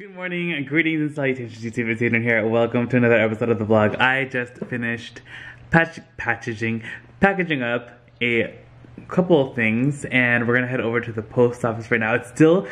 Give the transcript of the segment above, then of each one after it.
Good morning, greetings and salutations YouTube, it's Hadrian here. Welcome to another episode of the vlog. I just finished patch packaging, packaging up a couple of things and we're gonna head over to the post office right now. It's still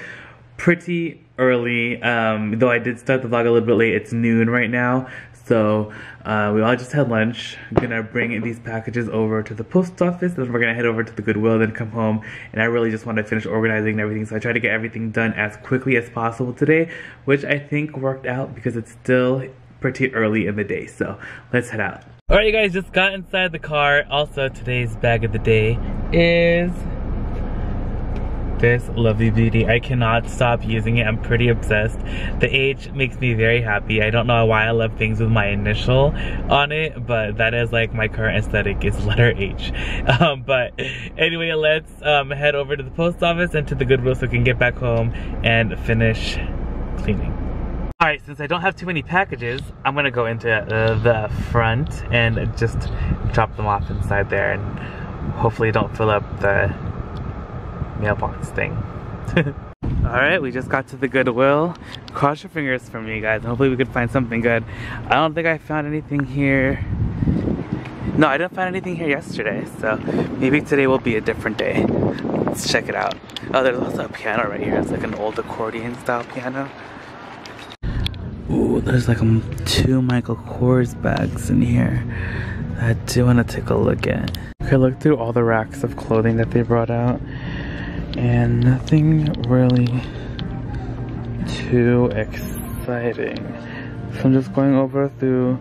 pretty early, um, though I did start the vlog a little bit late. It's noon right now, so uh, we all just had lunch. I'm gonna bring these packages over to the post office, then we're gonna head over to the Goodwill, then come home. And I really just want to finish organizing everything, so I tried to get everything done as quickly as possible today, which I think worked out because it's still pretty early in the day. So let's head out. Alright you guys, just got inside the car. Also, today's bag of the day is this lovely beauty. I cannot stop using it. I'm pretty obsessed. The H makes me very happy. I don't know why I love things with my initial on it, but that is like my current aesthetic is letter H. Um, but anyway, let's um, head over to the post office and to the Goodwill so we can get back home and finish cleaning. Alright, since I don't have too many packages, I'm gonna go into uh, the front and just drop them off inside there and hopefully don't fill up the mailbox thing. Alright, we just got to the Goodwill. Cross your fingers for me, guys. Hopefully we could find something good. I don't think I found anything here. No, I didn't find anything here yesterday, so maybe today will be a different day. Let's check it out. Oh, there's also a piano right here. It's like an old accordion style piano. Ooh, there's like um, two Michael Kors bags in here. I do want to take a look at. Okay, look through all the racks of clothing that they brought out and nothing really too exciting. So I'm just going over through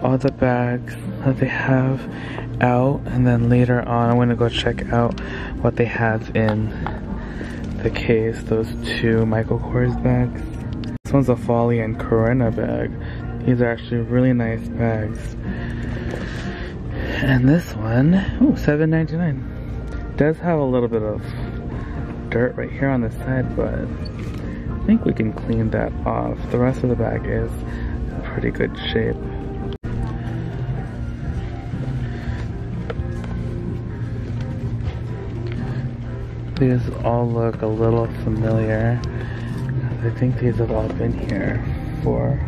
all the bags that they have out and then later on I'm gonna go check out what they have in the case, those two Michael Kors bags. This one's a Foley and Corinna bag. These are actually really nice bags. And this one, ooh, $7.99. Does have a little bit of dirt right here on the side, but I think we can clean that off. The rest of the bag is pretty good shape. These all look a little familiar. I think these have all been here for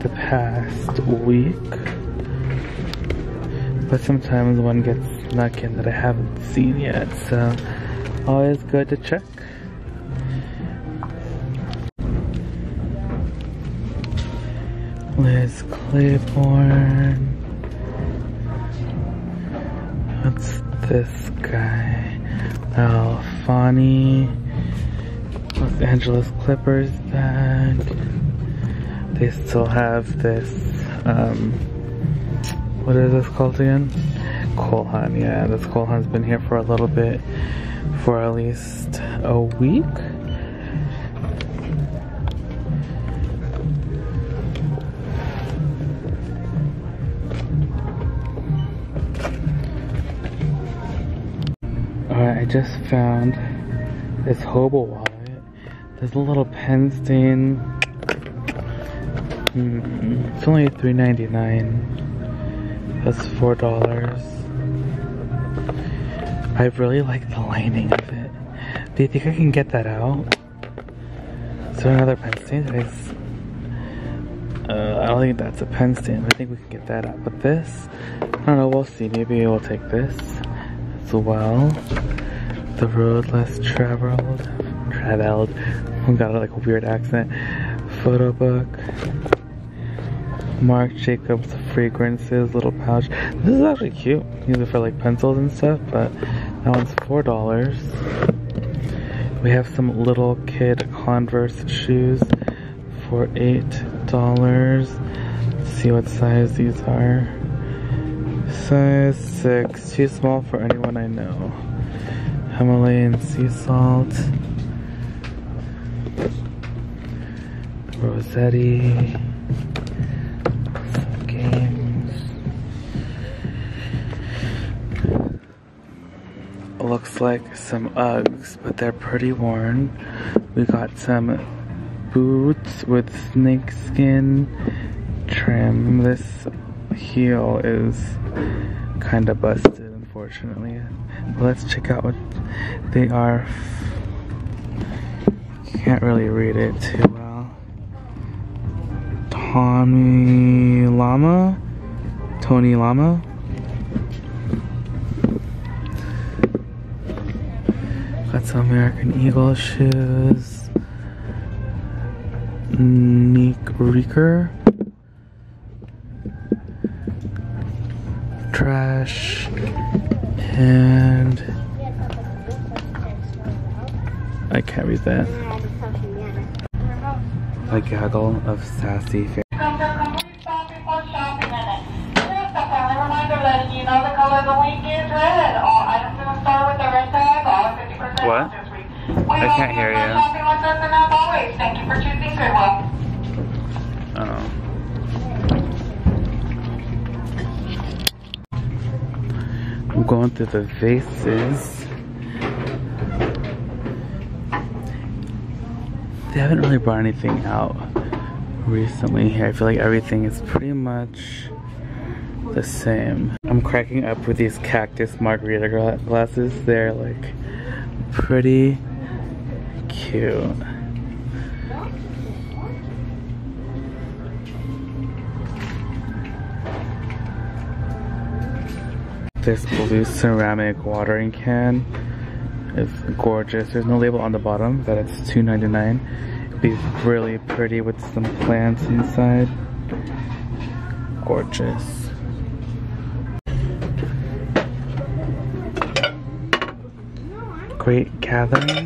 the past week. But sometimes one gets snuck in that I haven't seen yet, so always good to check. Liz Claiborne. What's this guy? Alfani. Los Angeles Clippers bag. They still have this, um, what is this called again? Cole Haan, yeah, this Cole Haan's been here for a little bit, for at least a week. Alright, I just found this hobo wallet. There's a little pen stain. Hmm, it's only $3.99. That's $4. I really like the lining of it. Do you think I can get that out? Is there another pen stain? Uh, I don't think that's a pen stain. I think we can get that out. But this, I don't know, we'll see. Maybe we'll take this as well. The road less traveled. Traveled. Oh, got like a weird accent. Photo book. Marc Jacobs fragrances, little pouch. This is actually cute. Use it for like pencils and stuff, but that one's four dollars. We have some little kid Converse shoes for eight dollars. See what size these are. Size six, too small for anyone I know. Himalayan sea salt. Rossetti. Looks like some Uggs, but they're pretty worn. We got some boots with snakeskin trim. This heel is kind of busted, unfortunately. Let's check out what they are. Can't really read it too well. Tommy Lama? Tony Lama? Got some American Eagle shoes. Nick Reeker. Trash. And I can't read that. A gaggle of sassy going through the vases. They haven't really brought anything out recently here. I feel like everything is pretty much the same. I'm cracking up with these cactus margarita gla- glasses. They're like pretty cute. This blue ceramic watering can is gorgeous. There's no label on the bottom that it's $2.99. It'd be really pretty with some plants inside. Gorgeous. Great gathering.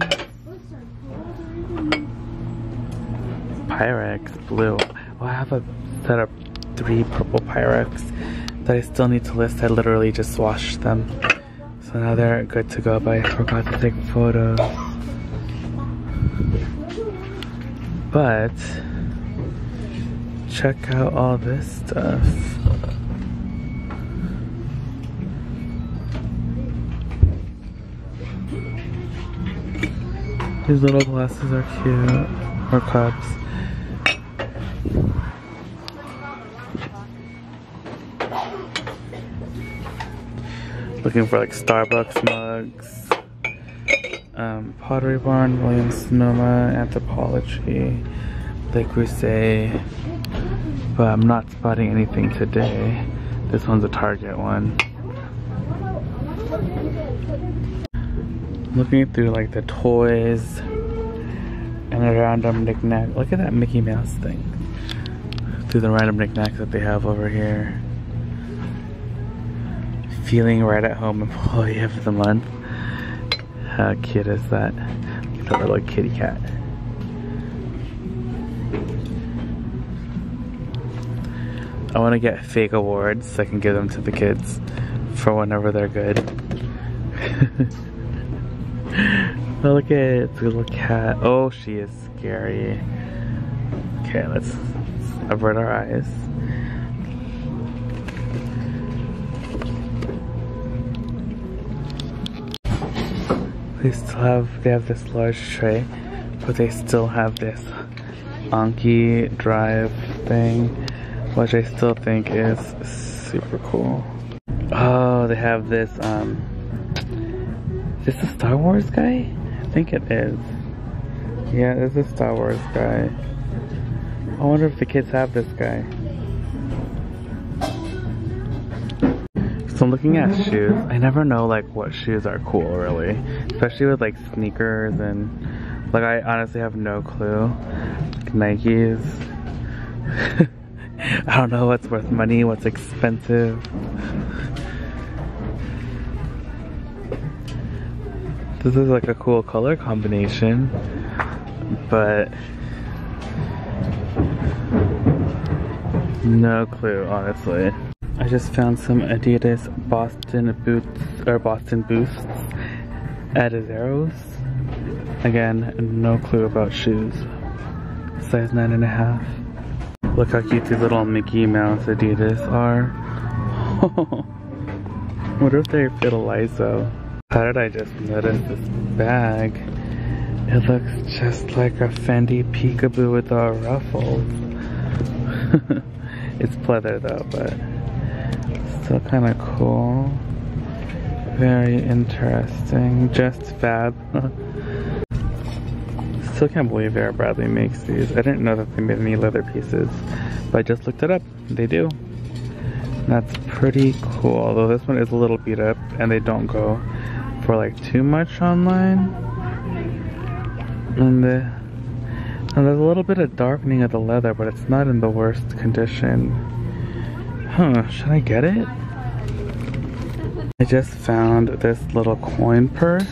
Pyrex blue. Oh, I have a set of three purple Pyrex that I still need to list. I literally just washed them. So now they're good to go, but I forgot to take photos. But check out all this stuff. These little glasses are cute, or cups. Looking for like Starbucks mugs, um, Pottery Barn, Williams Sonoma, Anthropologie, Le Creuset, but I'm not spotting anything today. This one's a Target one. Looking through like the toys and the random knickknack. Look at that Mickey Mouse thing. Through the random knickknacks that they have over here feeling right at home employee of the month. How cute is that? Look at that little kitty cat. I want to get fake awards so I can give them to the kids for whenever they're good. oh, look at it, a little cat. Oh, she is scary. Okay, let's avert our eyes. They still have, they have this large tray, but they still have this Anki drive thing, which I still think is super cool. Oh, they have this, um, is this a Star Wars guy? I think it is. Yeah, it's a Star Wars guy. I wonder if the kids have this guy. So I'm looking at shoes. I never know like what shoes are cool really. Especially with like sneakers and like I honestly have no clue. Nikes. I don't know what's worth money, what's expensive. This is like a cool color combination, but no clue honestly. I just found some Adidas Boston boots or Boston boosts Adizeros. Again, no clue about shoes. Size nine and a half. Look how cute these little Mickey Mouse Adidas are. What if they fit a Lizo? How did I just notice this bag? It looks just like a Fendi peekaboo with the ruffles. it's pleather though, but still kind of cool. Very interesting. Just fab. still can't believe Vera Bradley makes these. I didn't know that they made any leather pieces, but I just looked it up. They do. That's pretty cool, although this one is a little beat up and they don't go for like too much online. And, the, and there's a little bit of darkening of the leather, but it's not in the worst condition. Huh, should I get it? I just found this little coin purse.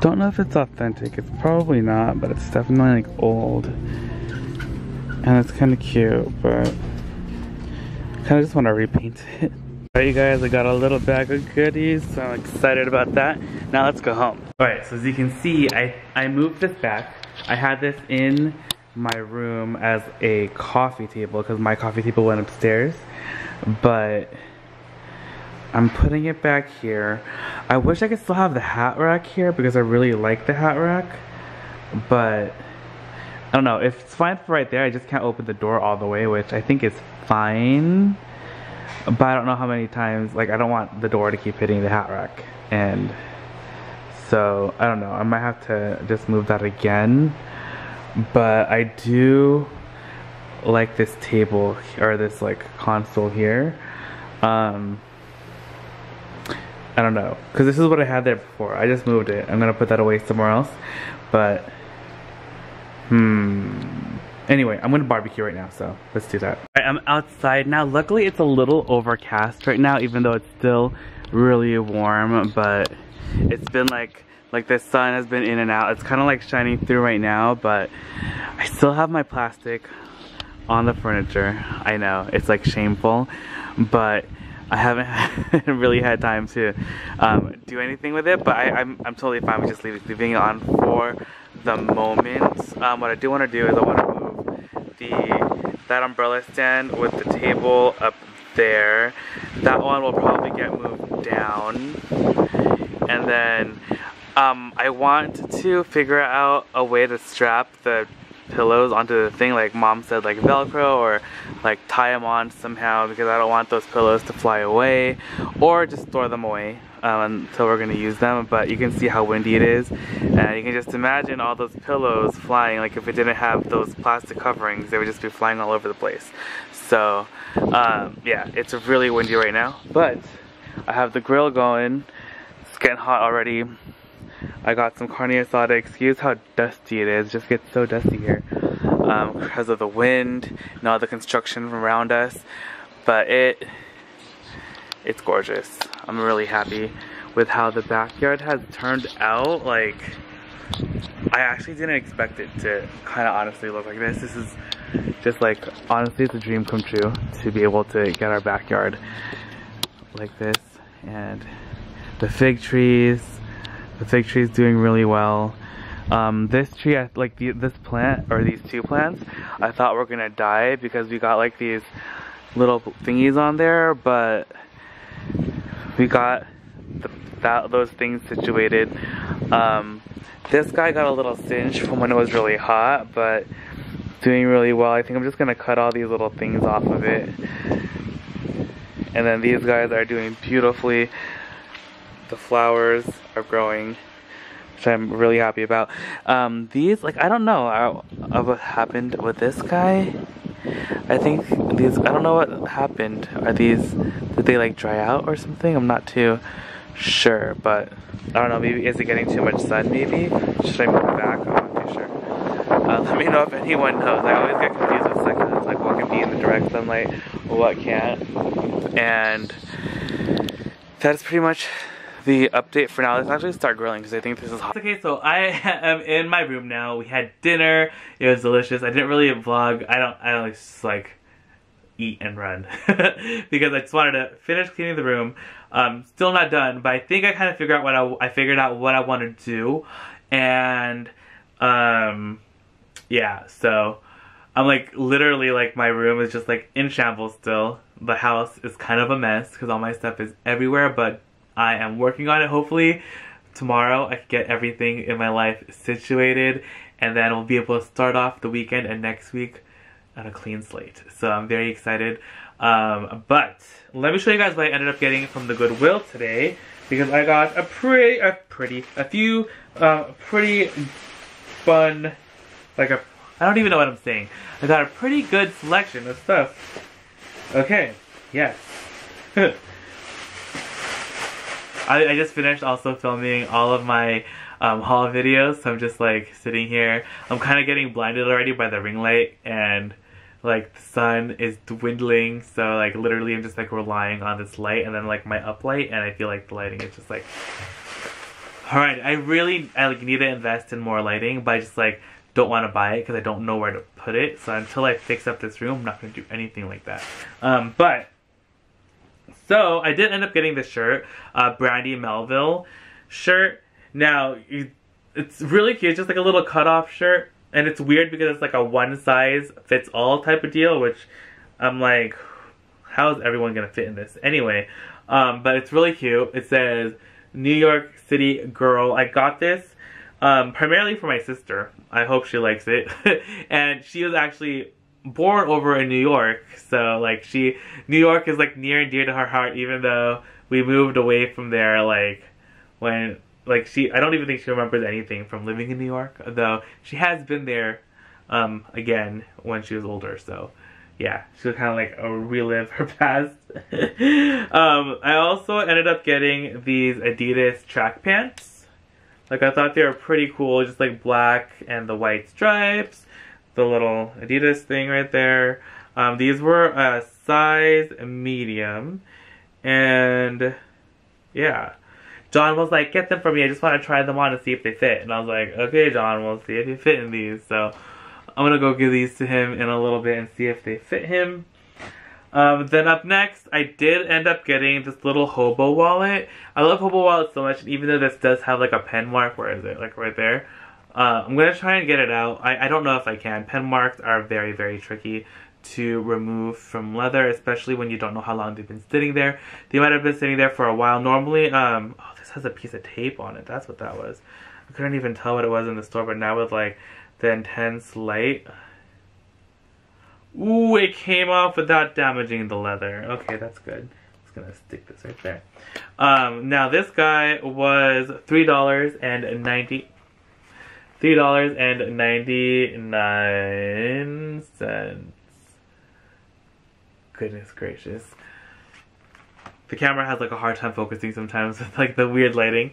Don't know if it's authentic. It's probably not, but it's definitely like old. And it's kind of cute, but kind of just want to repaint it. Alright you guys, I got a little bag of goodies, so I'm excited about that. Now let's go home. Alright, so as you can see, I, I moved this back. I had this in my room as a coffee table because my coffee table went upstairs. But I'm putting it back here. I wish I could still have the hat rack here because I really like the hat rack. But I don't know, if it's fine for right there, I just can't open the door all the way, which I think is fine. But I don't know how many times, like I don't want the door to keep hitting the hat rack. And so, I don't know, I might have to just move that again. But I do like this table, or this like console here. Um, I don't know, because this is what I had there before. I just moved it. I'm gonna put that away somewhere else. But, hmm. Anyway, I'm gonna barbecue right now, so let's do that. Right, I'm outside now. Luckily, it's a little overcast right now, even though it's still really warm, but it's been like, like the sun has been in and out. It's kind of like shining through right now, but I still have my plastic on the furniture. I know, it's like shameful, but I haven't really had time to um, do anything with it, but I, am I'm, I'm totally fine with just leaving, leaving it on for the moment. Um, what I do want to do is I want to move the that umbrella stand with the table up there. That one will probably get moved down. And then um, I want to figure out a way to strap the pillows onto the thing like mom said like velcro or like tie them on somehow because I don't want those pillows to fly away or just store them away um, until we're gonna use them. But you can see how windy it is. And you can just imagine all those pillows flying like if it didn't have those plastic coverings they would just be flying all over the place. So um, yeah it's really windy right now. But I have the grill going. It's getting hot already I got some carne asada excuse how dusty it is it just gets so dusty here um, because of the wind and all the construction around us but it it's gorgeous. I'm really happy with how the backyard has turned out. Like, I actually didn't expect it to kind of honestly look like this. This is just like, honestly, it's a dream come true to be able to get our backyard like this. And the fig trees, the fig tree is doing really well. Um, this tree, like the, this plant, or these two plants, I thought were gonna die because we got like these little thingies on there, but we got the, that, those things situated. Um, this guy got a little singed from when it was really hot, but doing really well. I think I'm just gonna cut all these little things off of it. And then these guys are doing beautifully. The flowers are growing, which I'm really happy about. Um, these, like, I don't know uh, what happened with this guy. I think these, I don't know what happened. Are these, did they like dry out or something? I'm not too sure, but I don't know, maybe, is it getting too much sun maybe? Should I move it back? I'm not too sure. Uh, let me know if anyone knows. I always get confused with seconds, like what can be in the direct sunlight, what can't. And that's pretty much the update for now. Let's actually start grilling because I think this is hot. Okay, so I am in my room now. We had dinner. It was delicious. I didn't really vlog. I don't, I don't just like eat and run because I just wanted to finish cleaning the room. Um, still not done, but I think I kind of figured out what I, I figured out what I want to do. And, um, yeah, so I'm like literally like my room is just like in shambles still. The house is kind of a mess because all my stuff is everywhere, but I am working on it. Hopefully tomorrow I can get everything in my life situated and then we'll be able to start off the weekend and next week on a clean slate. So I'm very excited. Um, but let me show you guys what I ended up getting from the Goodwill today because I got a pretty, a pretty, a few uh, pretty fun like a, I don't even know what I'm saying. I got a pretty good selection of stuff. Okay, yes. I, I just finished also filming all of my um, haul videos, so I'm just like sitting here. I'm kind of getting blinded already by the ring light and like the sun is dwindling so like literally I'm just like relying on this light and then like my up light and I feel like the lighting is just like alright I really I like need to invest in more lighting but I just like don't want to buy it because I don't know where to put it so until I fix up this room I'm not going to do anything like that um, but so I did end up getting this shirt uh, Brandy Melville shirt now it's really cute it's just like a little cutoff shirt and it's weird because it's like a one size fits all type of deal, which I'm like, how is everyone gonna fit in this? Anyway, um, but it's really cute. It says New York City girl. I got this um, primarily for my sister. I hope she likes it. and she was actually born over in New York, so like she, New York is like near and dear to her heart, even though we moved away from there like when like she I don't even think she remembers anything from living in New York, though she has been there um, again when she was older. So yeah, she was kind of like relive her past. um, I also ended up getting these Adidas track pants. Like I thought they were pretty cool, just like black and the white stripes, the little Adidas thing right there. Um, these were a size medium, and yeah. John was like, get them for me. I just want to try them on to see if they fit. And I was like, okay, John, we'll see if you fit in these. So I'm going to go give these to him in a little bit and see if they fit him. Um, then up next, I did end up getting this little hobo wallet. I love hobo wallets so much, even though this does have like a pen mark. Where is it? Like right there. Uh, I'm going to try and get it out. I, I don't know if I can. Pen marks are very, very tricky to remove from leather, especially when you don't know how long they've been sitting there. They might have been sitting there for a while. Normally, um, oh, this has a piece of tape on it. That's what that was. I couldn't even tell what it was in the store, but now with like the intense light, ooh, it came off without damaging the leather. Okay, that's good. Just gonna stick this right there. Um, now this guy was three dollars and ninety. Three dollars and ninety nine cents goodness gracious. The camera has like a hard time focusing sometimes with like the weird lighting.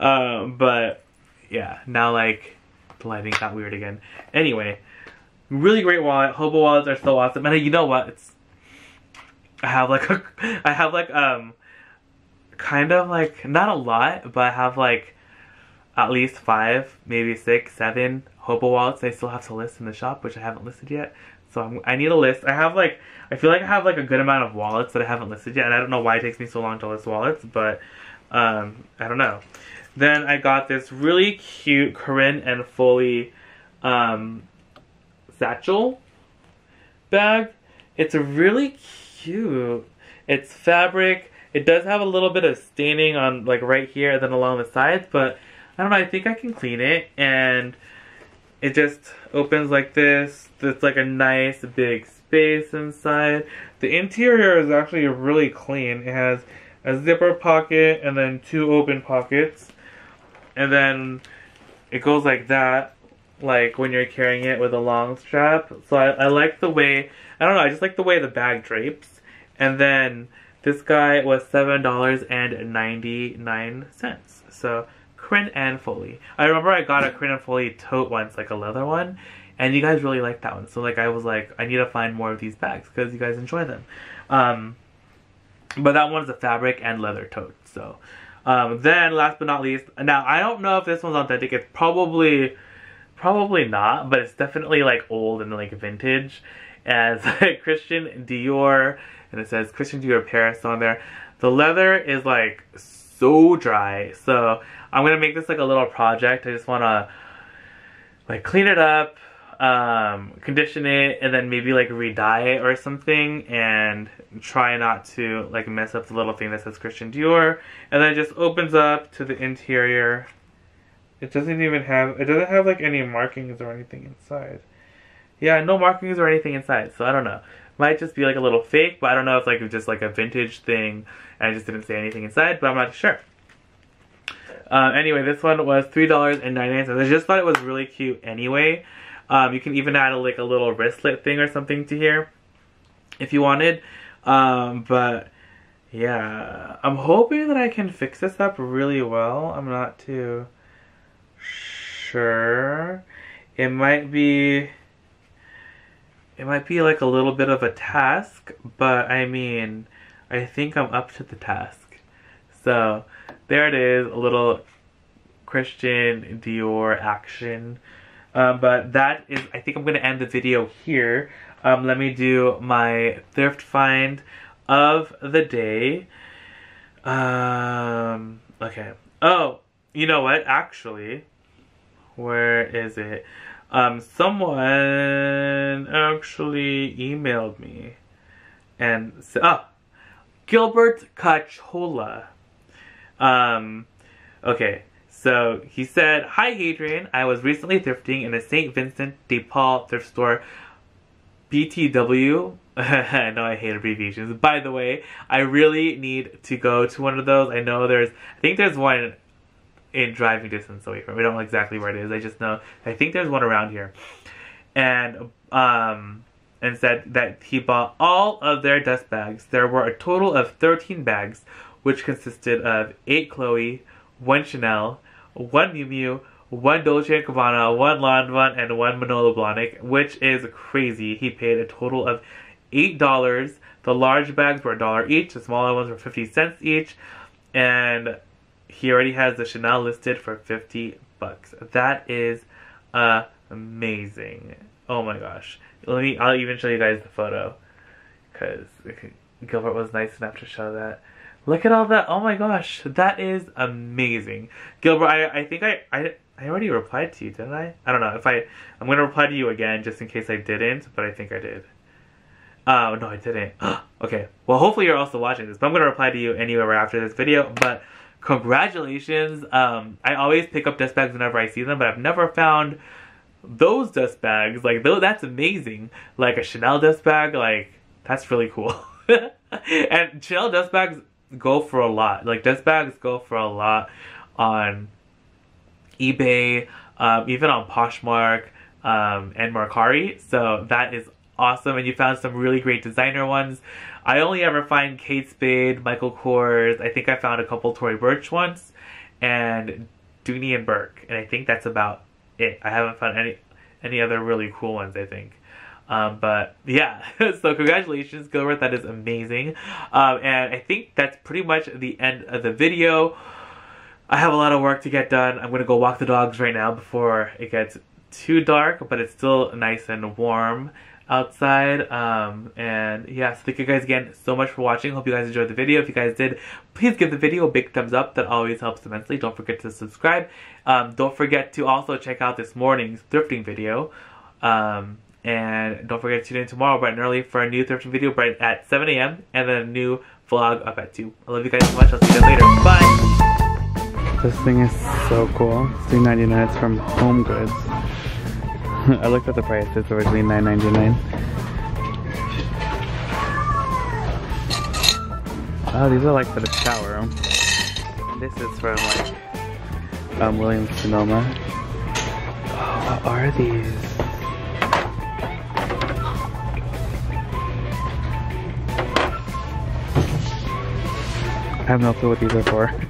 Um, but yeah, now like the lighting got weird again. Anyway, really great wallet. Hobo wallets are so awesome. And you know what? It's I have like a I have like um kind of like not a lot, but I have like at least five, maybe six, seven hobo wallets I still have to list in the shop, which I haven't listed yet. So I'm, i need a list. I have like, I feel like I have like a good amount of wallets that I haven't listed yet, and I don't know why it takes me so long to list wallets, but um, I don't know. Then I got this really cute Corinna and Foley um, satchel bag. It's really cute. It's fabric. It does have a little bit of staining on like right here and then along the sides, but I don't know, I think I can clean it and it just opens like this. It's like a nice big space inside. The interior is actually really clean. It has a zipper pocket and then two open pockets. And then it goes like that, like when you're carrying it with a long strap. So I, I like the way, I don't know, I just like the way the bag drapes. And then this guy was $7.99. So Corinna and Foley. I remember I got a Corinna and Foley tote once, like a leather one, and you guys really liked that one. So like I was like, I need to find more of these bags because you guys enjoy them. Um, but that one's a fabric and leather tote. So um, then last but not least, now I don't know if this one's authentic. It's probably probably not, but it's definitely like old and like vintage. As Christian Dior, and it says Christian Dior Paris on there. The leather is like so dry. So I'm gonna make this like a little project. I just wanna like clean it up, um, condition it, and then maybe like re-dye it or something, and try not to like mess up the little thing that says Christian Dior. And then it just opens up to the interior. It doesn't even have, it doesn't have like any markings or anything inside. Yeah, no markings or anything inside, so I don't know. Might just be like a little fake, but I don't know if like just like a vintage thing and I just didn't say anything inside, but I'm not sure. Uh, anyway, this one was $3.99. I just thought it was really cute anyway. Um, you can even add a, like a little wristlet thing or something to here if you wanted. Um, but yeah, I'm hoping that I can fix this up really well. I'm not too sure. It might be it might be like a little bit of a task, but I mean, I think I'm up to the task. So there it is, a little Christian Dior action. Um, but that is, I think I'm going to end the video here. Um, let me do my thrift find of the day. Um, okay. Oh, you know what? Actually, where is it? Um, someone actually emailed me and said, oh, Gilbert Cachola. Um, okay. So he said, Hi Adrian, I was recently thrifting in a St. Vincent de Paul thrift store. BTW. I know I hate abbreviations. By the way, I really need to go to one of those. I know there's, I think there's one in driving distance away from. We don't know exactly where it is. I just know I think there's one around here, and um, and said that he bought all of their dust bags. There were a total of 13 bags, which consisted of eight Chloe, one Chanel, one Miu Miu, one Dolce & Gabbana, one Lanvin, and one Manolo Blahnik, which is crazy. He paid a total of $8. The large bags were a dollar each, the smaller ones were 50 cents each, and he already has the Chanel listed for 50 bucks. That is amazing. Oh my gosh. Let me, I'll even show you guys the photo. Because Gilbert was nice enough to show that. Look at all that. Oh my gosh. That is amazing. Gilbert, I, I think I, I, I already replied to you, didn't I? I don't know. If I, I'm going to reply to you again just in case I didn't, but I think I did. Oh, no, I didn't. okay. Well, hopefully you're also watching this, but I'm going to reply to you anyway right after this video. But congratulations. Um, I always pick up dust bags whenever I see them, but I've never found those dust bags. Like, though, that's amazing. Like a Chanel dust bag, like, that's really cool. and Chanel dust bags go for a lot. Like, dust bags go for a lot on eBay, um, even on Poshmark um, and Mercari. So that is awesome. And you found some really great designer ones. I only ever find Kate Spade, Michael Kors. I think I found a couple Tory Burch ones, and Dooney and Bourke. And I think that's about it. I haven't found any any other really cool ones. I think. Um, but yeah, so congratulations, Gilbert. That is amazing. Um, and I think that's pretty much the end of the video. I have a lot of work to get done. I'm going to go walk the dogs right now before it gets too dark, but it's still nice and warm outside. Um, and yeah, so thank you guys again so much for watching. Hope you guys enjoyed the video. If you guys did, please give the video a big thumbs up. That always helps immensely. Don't forget to subscribe. Um, don't forget to also check out this morning's thrifting video. Um, and don't forget to tune in tomorrow bright and early for a new thrifting video right at 7 a.m. and then a new vlog up at 2. I love you guys so much. I'll see you guys later. Bye! This thing is so cool. It's $3.99. It's from Home Goods. I looked at the price. It's originally $9.99. Oh, these are like for the shower room. This is from like um, Williams Sonoma. Oh, what are these? I have no clue what these are for.